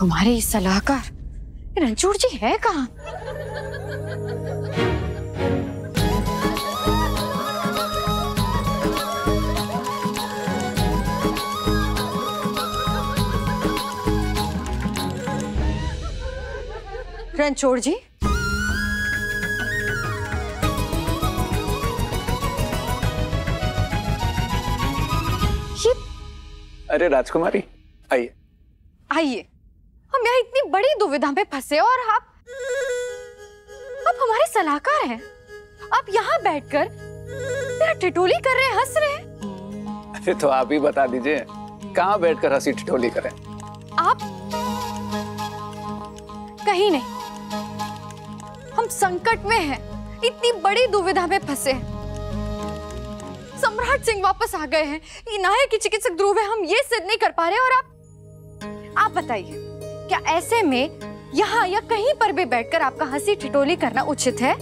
हमारे इस सलाहकार रणछोड़ जी है कहाँ? रणछोड़ जी? ये अरे राजकुमारी आइए। आइए। हम यहाँ इतनी बड़ी दुविधा में फंसे और आप आप हमारे सलाहकार हैं। आप यहाँ बैठकर मेरा टिटोली कर रहे हैं हंस रहे हैं। अरे तो आप ही बता दीजिए कहाँ बैठकर हँसी ठिठोली करें? आप कहीं नहीं। हम संकट में हैं इतनी बड़ी दुविधा में फंसे हैं। सम्राट सिंह वापस आ गए हैं नायक की चिकित्सक ध्रुव है हम ये सिद्ध नहीं कर पा रहे और आप आप बताइए। क्या ऐसे में यहाँ या कहीं पर भी बैठकर आपका हँसी ठिठोली करना उचित है?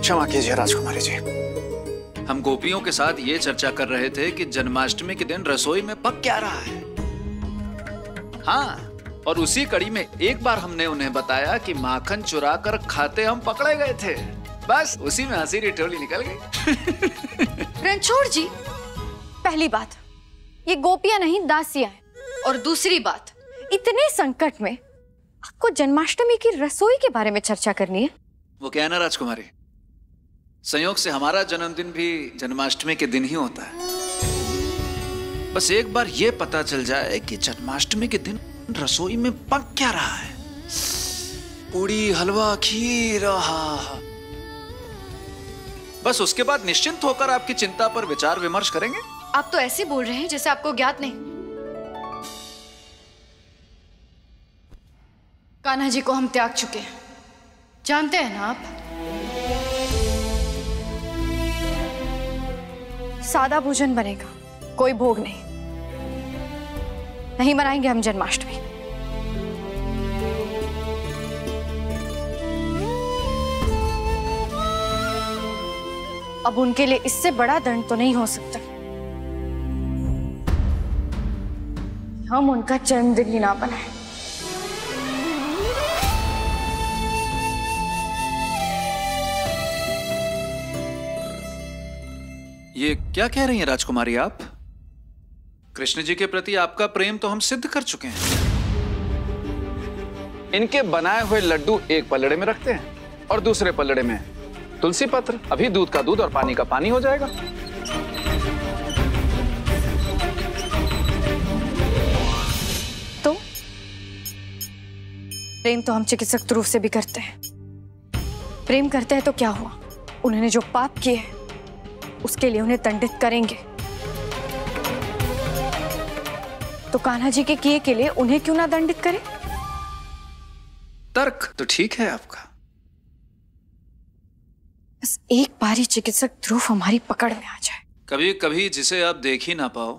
क्षमा कीजिए राजकुमारी जी। हम गोपियों के साथ ये चर्चा कर रहे थे कि जन्माष्टमी के दिन रसोई में पक क्या रहा है। हाँ और उसी कड़ी में एक बार हमने उन्हें बताया कि माखन चुरा कर खाते हम पकड़े गए थे। बस उसी में हँसी रिठोली निकल गई। रणछोड़ जी पहली बात ये गोपियाँ नहीं दासियाँ हैं। और दूसरी बात इतने संकट में आपको जन्माष्टमी की रसोई के बारे में चर्चा करनी है? वो क्या है ना राजकुमारी? संयोग से हमारा जन्मदिन भी जन्माष्टमी के दिन ही होता है। बस एक बार ये पता चल जाए कि जन्माष्टमी के दिन रसोई में पक क्या रहा है। पूड़ी हलवा खीर। बस उसके बाद निश्चिंत होकर आपकी चिंता पर विचार विमर्श करेंगे। आप तो ऐसे बोल रहे हैं जैसे आपको ज्ञात नहीं। कान्हा जी को हम त्याग चुके हैं। जानते हैं ना आप? सादा भोजन बनेगा, कोई भोग नहीं। नहीं मनाएँगे हम जन्माष्टमी। अब उनके लिए इससे बड़ा दंड तो नहीं हो सकता। हम उनका जन्मदिन ही ना बनाए। ये क्या कह रही हैं राजकुमारी आप? कृष्ण जी के प्रति आपका प्रेम तो हम सिद्ध कर चुके हैं। इनके बनाए हुए लड्डू एक पलड़े में रखते हैं और दूसरे पलड़े में तुलसी पत्र। अभी दूध का दूध और पानी का पानी हो जाएगा। तो? प्रेम तो हम चिकित्सक रूप से भी करते हैं। प्रेम करते हैं तो क्या हुआ? उन्होंने जो पाप किए हैं उसके लिए उन्हें दंडित करेंगे। तो कान्हा जी के किए के लिए उन्हें क्यों ना दंडित करें? तर्क तो ठीक है आपका। बस एक बार ही चिकित्सक ध्रुव हमारी पकड़ में आ जाए। कभी कभी जिसे आप देख ही ना पाओ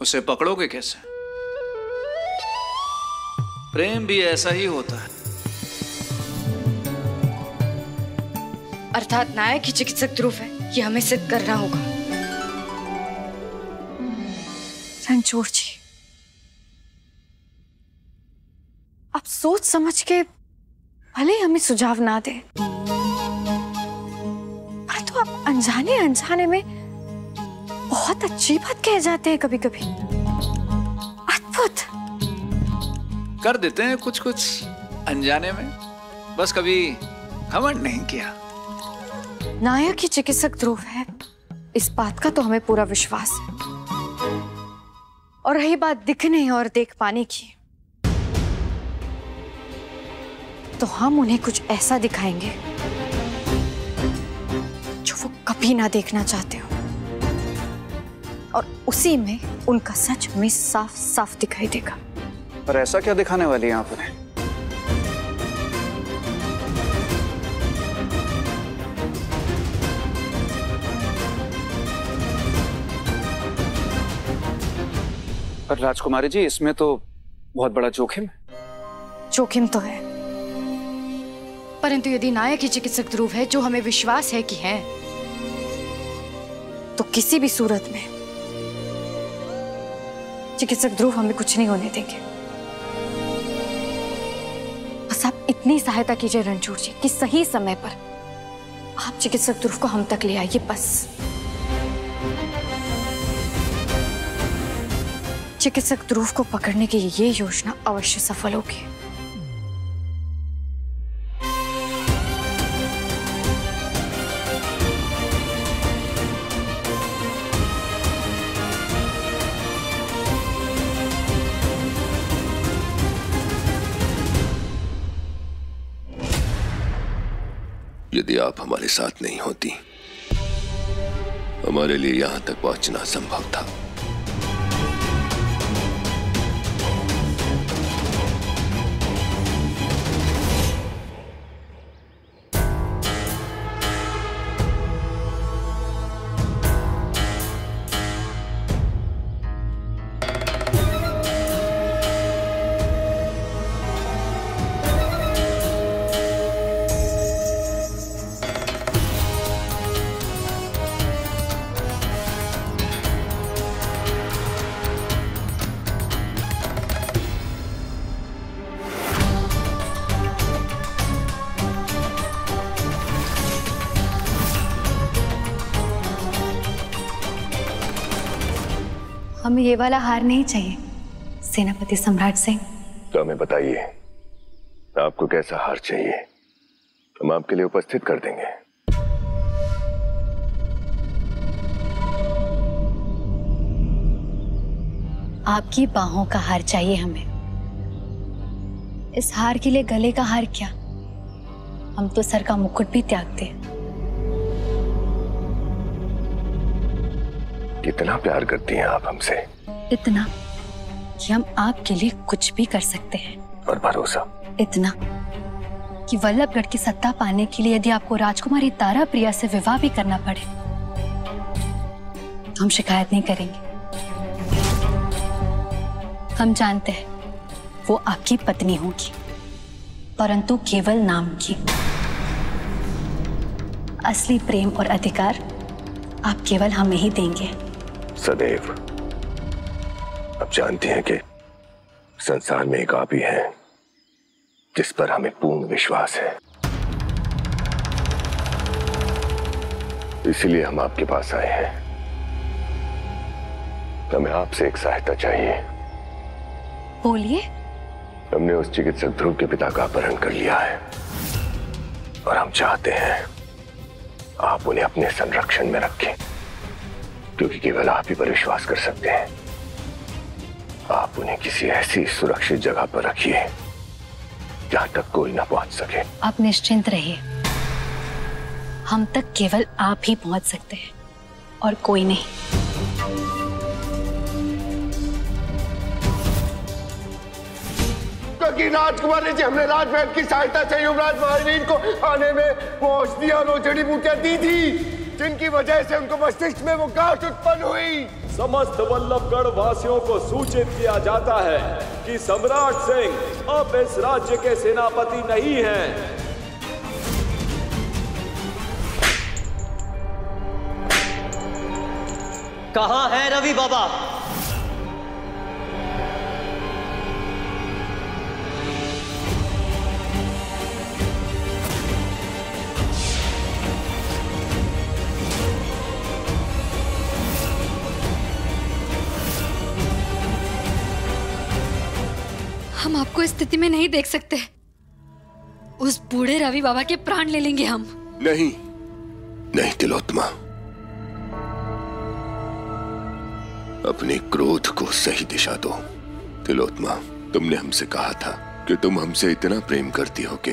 उसे पकड़ोगे कैसे? प्रेम भी ऐसा ही होता है। अर्थात नायक ही चिकित्सक ध्रुव है। ये हमें सिद्ध करना होगा। रणछोड़ जी आप सोच समझ के भले ही हमें सुझाव ना दे परंतु तो आप अनजाने अनजाने में बहुत अच्छी बात कह जाते हैं कभी कभी अद्भुत! कर देते हैं कुछ कुछ अनजाने में। बस कभी घमंड नहीं किया। नायक ही चिकित्सक ध्रुव है। इस बात का तो हमें पूरा विश्वास है। और रही बात दिखने और देख पाने की तो हम उन्हें कुछ ऐसा दिखाएँगे, जो वो कभी ना देखना चाहते हो। और उसी में उनका सच हमें साफ़ साफ़ दिखाई देगा। पर ऐसा क्या दिखाने वाली है आप उन्हें? पर राजकुमारी जी, इसमें तो बहुत बड़ा जोखिम है। जोखिम तो है। परंतु यदि नायक ही चिकित्सक ध्रुव है, जो हमें विश्वास है कि है तो किसी भी सूरत में चिकित्सक ध्रुव हमें कुछ नहीं होने देंगे। बस आप इतनी सहायता कीजिए रणछोड़ जी, कि सही समय पर आप चिकित्सक ध्रुव को हम तक ले आइए, बस। चिकित्सक ध्रुव को पकड़ने की ये योजना अवश्य सफल होगी। यदि आप हमारे साथ नहीं होती, हमारे लिए यहाँ तक पहुँचना संभव था। हमें ये वाला हार नहीं चाहिए। सेनापति सम्राट सिंह तो हमें बताइए आपको कैसा हार चाहिए? हम आपके लिए उपस्थित कर देंगे। आपकी बाहों का हार चाहिए हमें। इस हार के लिए गले का हार क्या? हम तो सर का मुकुट भी त्यागते हैं। कितना प्यार करती हैं आप हमसे। इतना कि हम आपके लिए कुछ भी कर सकते हैं। और भरोसा। इतना कि वल्लभगढ़ की सत्ता पाने के लिए यदि आपको राजकुमारी तारा प्रिया से विवाह भी करना पड़े तो हम शिकायत नहीं करेंगे। हम जानते हैं वो आपकी पत्नी होगी परंतु केवल नाम की। असली प्रेम और अधिकार आप केवल हमें ही देंगे। सदैव। अब जानते हैं कि संसार में एक आप ही हैं जिस पर हमें पूर्ण विश्वास है। इसलिए हम आपके पास आए हैं। हमें आपसे एक सहायता चाहिए। बोलिए। हमने उस चिकित्सक ध्रुव के पिता का अपहरण कर लिया है। और हम चाहते हैं आप उन्हें अपने संरक्षण में रखें। क्योंकि केवल आप ही पर विश्वास कर सकते हैं। आप उन्हें किसी ऐसी सुरक्षित जगह पर रखिए जहाँ तक कोई ना पहुँच सके। आप निश्चिंत रहिए। हम तक केवल आप ही पहुँच सकते हैं और कोई नहीं। क्योंकि राजकुमारी जी हमने राजमहल की सहायता से युवराज महावीर को आने में वो औषधियाँ और जड़ी बूटियाँ दी थी। जिनकी वजह से उनको मस्तिष्क में वो गांठ उत्पन्न हुई समस्त वल्लभगढ़ वासियों को सूचित किया जाता है कि सम्राट सिंह अब इस राज्य के सेनापति नहीं हैं। कहा है रवि बाबा आपको इस स्थिति में नहीं देख सकते। उस बूढ़े रवि बाबा के प्राण ले लेंगे हम। नहीं। नहीं तिलोत्मा अपने क्रोध को सही दिशा दो। तिलोत्मा तुमने हमसे कहा था कि तुम हमसे इतना प्रेम करती हो कि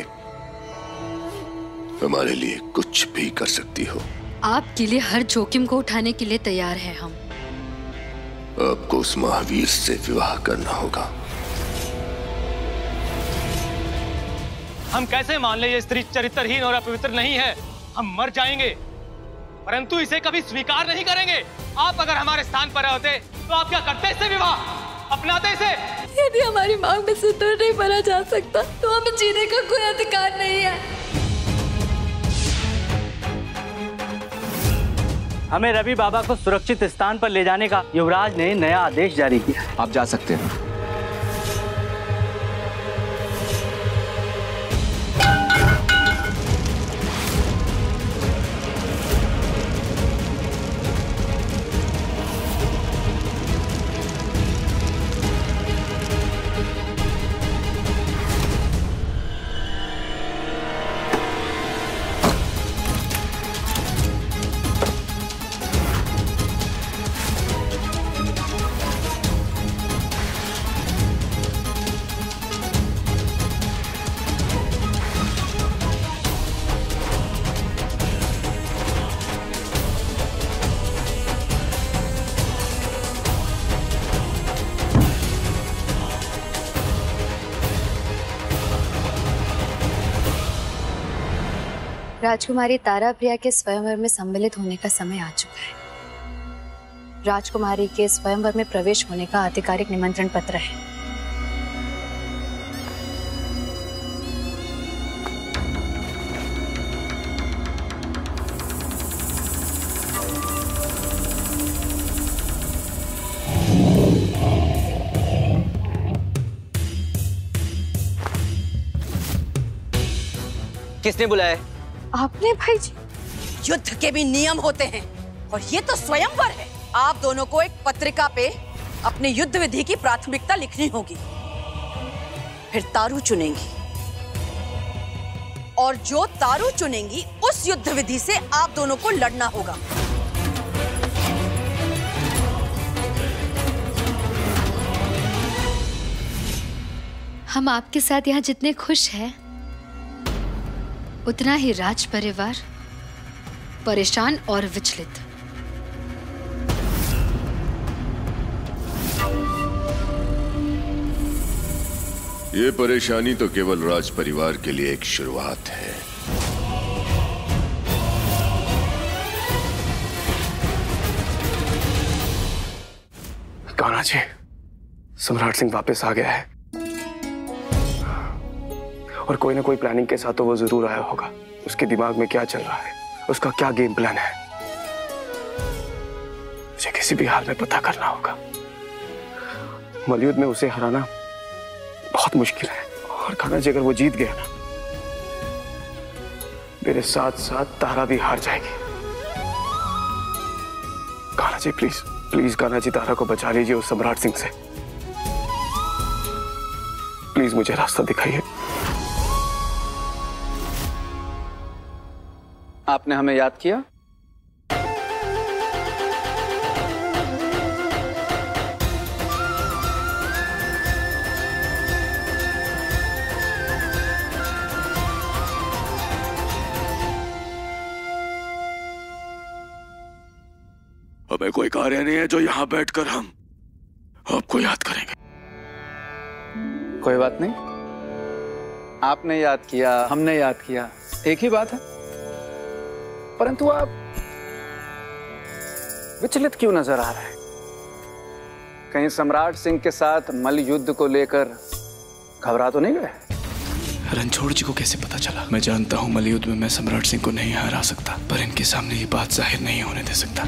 हमारे लिए कुछ भी कर सकती हो। आपके लिए हर जोखिम को उठाने के लिए तैयार है हम। आपको उस महावीर से विवाह करना होगा। हम कैसे मान ले ये स्त्री चरित्रहीन और अपवित्र नहीं है? हम मर जाएँगे। परंतु इसे कभी स्वीकार नहीं करेंगे। आप अगर हमारे स्थान पर होते तो आप क्या करते इससे विवाह? अपनाते इसे? यदि हमारी मांग में सिंदूर नहीं भरा जा सकता तो हमें जीने का कोई अधिकार नहीं है। हमें रवि बाबा को सुरक्षित स्थान पर ले जाने का युवराज ने नया आदेश जारी किया। आप जा सकते हैं। राजकुमारी तारा प्रिया के स्वयंवर में सम्मिलित होने का समय आ चुका है। राजकुमारी के स्वयंवर में प्रवेश होने का आधिकारिक निमंत्रण पत्र है। किसने बुलाया आपने भाई जी? युद्ध के भी नियम होते हैं और ये तो स्वयंवर है। आप दोनों को एक पत्रिका पे अपने युद्ध विधि की प्राथमिकता लिखनी होगी। फिर तारू चुनेंगी। और जो तारू चुनेंगी उस युद्ध विधि से आप दोनों को लड़ना होगा। हम आपके साथ यहाँ जितने खुश हैं उतना ही राज परिवार परेशान और विचलित। ये परेशानी तो केवल राज परिवार के लिए एक शुरुआत है। कान्हा जी सम्राट सिंह वापस आ गया है। और कोई ना कोई प्लानिंग के साथ तो वो ज़रूर आया होगा। उसके दिमाग में क्या चल रहा है? उसका क्या गेम प्लान है? मुझे किसी भी हाल में पता करना होगा। मलयुद्ध में उसे हराना बहुत मुश्किल है। और खाना जी, अगर वो जीत गया ना, मेरे साथ साथ तारा भी हार जाएगी। कान्हा जी प्लीज़ प्लीज़ कान्हा जी, तारा को बचा लीजिए उस सम्राट सिंह से। प्लीज़ मुझे रास्ता दिखाइए। आपने हमें याद किया? हमें कोई कार्य नहीं है जो यहाँ बैठकर हम आपको याद करेंगे। कोई बात नहीं। आपने याद किया हमने याद किया। एक ही बात है। परंतु आप विचलित क्यों नज़र आ रहे हैं? कहीं सम्राट सिंह के साथ मल युद्ध को लेकर घबरा तो नहीं गए? रणछोड़ जी को कैसे पता चला? मैं जानता हूँ मलयुद्ध में मैं सम्राट सिंह को नहीं हरा सकता पर इनके सामने ये बात ज़ाहिर नहीं होने दे सकता।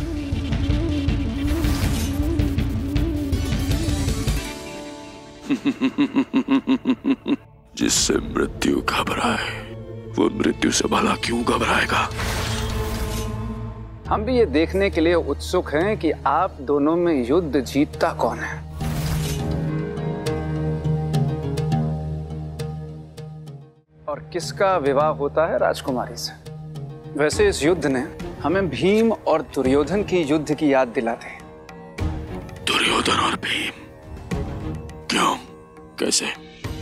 जिससे मृत्यु घबराए वो मृत्यु से भला क्यों घबराएगा? हम भी ये देखने के लिए उत्सुक हैं कि आप दोनों में युद्ध जीतता कौन है। और किसका विवाह होता है राजकुमारी से? वैसे इस युद्ध ने हमें भीम और दुर्योधन की युद्ध की याद दिलाते दुर्योधन और भीम क्यों? कैसे?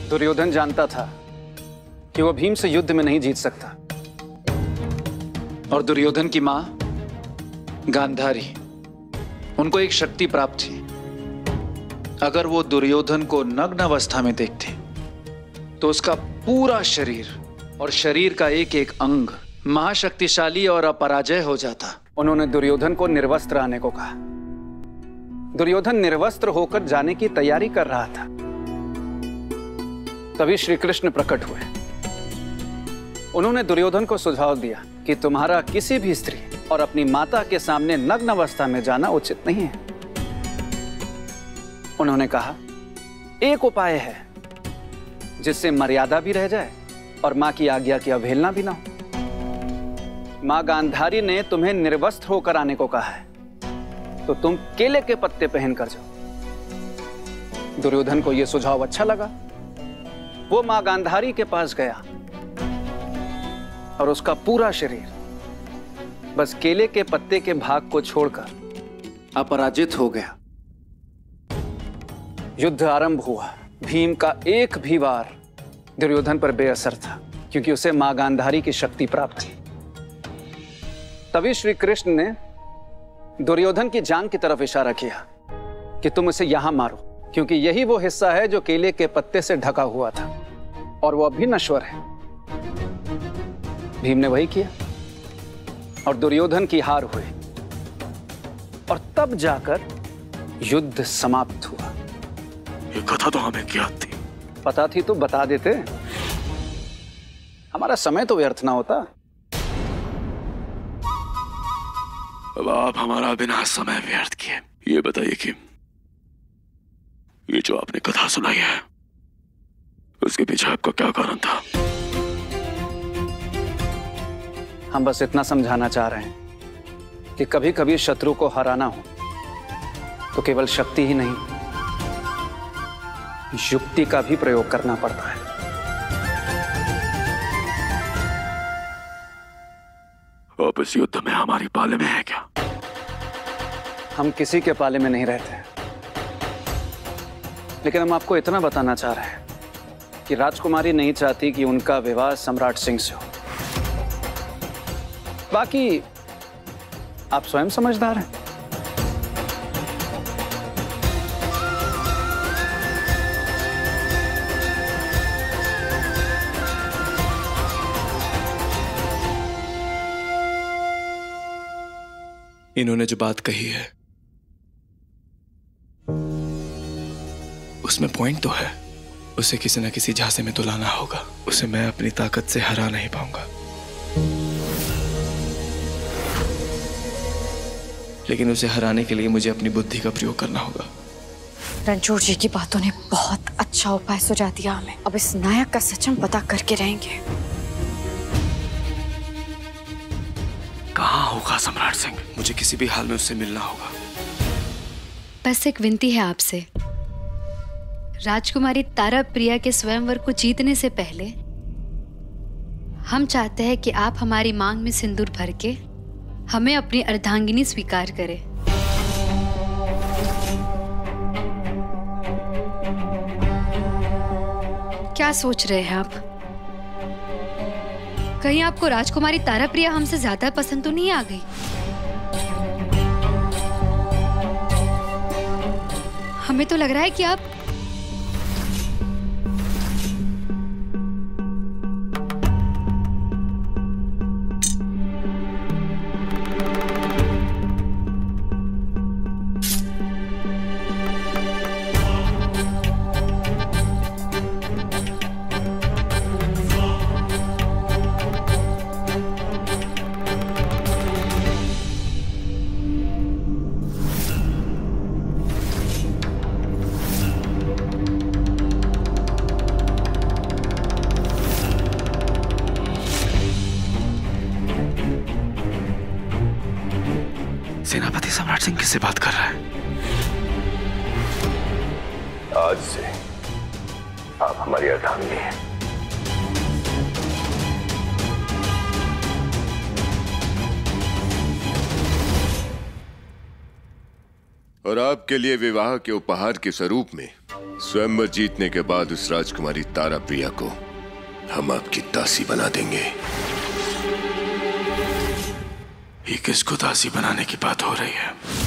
दुर्योधन जानता था कि वो भीम से युद्ध में नहीं जीत सकता। और दुर्योधन की माँ गांधारी, उनको एक शक्ति प्राप्त थी। अगर वो दुर्योधन को नग्न अवस्था में देखते तो उसका पूरा शरीर और शरीर का एक एक अंग महाशक्तिशाली और अपराजय हो जाता। उन्होंने दुर्योधन को निर्वस्त्र आने को कहा। दुर्योधन निर्वस्त्र होकर जाने की तैयारी कर रहा था। तभी श्री कृष्ण प्रकट हुए। उन्होंने दुर्योधन को सुझाव दिया। कि तुम्हारा किसी भी स्त्री और अपनी माता के सामने नग्न अवस्था में जाना उचित नहीं है। उन्होंने कहा, एक उपाय है, जिससे मर्यादा भी रह जाए और माँ की आज्ञा की अवहेलना भी ना हो। माँ गांधारी ने तुम्हें निर्वस्त्र होकर आने को कहा है तो तुम केले के पत्ते पहन कर जाओ। दुर्योधन को यह सुझाव अच्छा लगा। वो माँ गांधारी के पास गया और उसका पूरा शरीर बस केले के पत्ते के भाग को छोड़कर अपराजित हो गया। युद्ध आरंभ हुआ। भीम का एक भी वार दुर्योधन पर बेअसर था, क्योंकि उसे माँ गांधारी की शक्ति प्राप्त थी। तभी श्री कृष्ण ने दुर्योधन की जान की तरफ़ इशारा किया कि तुम उसे यहाँ मारो, क्योंकि यही वो हिस्सा है जो केले के पत्ते से ढका हुआ था, और वो अभी नश्वर है। भीम ने वही किया और दुर्योधन की हार हुई। और तब जाकर युद्ध समाप्त हुआ। ये कथा तो हमें ज्ञात थी पता थी तो बता देते। हमारा समय तो व्यर्थ ना होता। अब आप हमारा बिना समय व्यर्थ किए। ये बताइए कि ये जो आपने कथा सुनाई है उसके पीछे आपका क्या कारण था? हम बस इतना समझाना चाह रहे हैं कि कभी कभी शत्रु को हराना हो तो केवल शक्ति ही नहीं युक्ति का भी प्रयोग करना पड़ता है। आप इस युद्ध में हमारी पाले में है क्या? हम किसी के पाले में नहीं रहते। लेकिन हम आपको इतना बताना चाह रहे हैं कि राजकुमारी नहीं चाहती कि उनका विवाह सम्राट सिंह से हो। बाकी आप स्वयं समझदार हैं। इन्होंने जो बात कही है, उसमें पॉइंट तो है। उसे किसी न किसी झांसे में तो लाना होगा। उसे मैं अपनी ताकत से हरा नहीं पाऊँगा। लेकिन उसे हराने के लिए मुझे अपनी बुद्धि का प्रयोग करना होगा। रणछोड़ जी की बातों ने बहुत अच्छा उपाय सुझा दिया हमें। अब इस नायक का सच हम पता करके रहेंगे। कहाँ होगा सम्राट सिंह? मुझे किसी भी हाल में उससे मिलना होगा। बस एक विनती है आपसे। राजकुमारी तारा प्रिया के स्वयंवर को जीतने से पहले हम चाहते हैं कि आप हमारी मांग में सिंदूर भर के हमें अपनी अर्धांगिनी स्वीकार करे। क्या सोच रहे हैं आप? कहीं आपको राजकुमारी तारा प्रिया हमसे ज़्यादा पसंद तो नहीं आ गई? हमें तो लग रहा है कि आप किससे बात कर रहा है? आज से आप हमारी अर्धांगिनी हैं। और आपके लिए विवाह के उपहार के स्वरूप में स्वयंवर जीतने के बाद उस राजकुमारी तारा प्रिया को हम आपकी दासी बना देंगे। ये किसको दासी बनाने की बात हो रही है?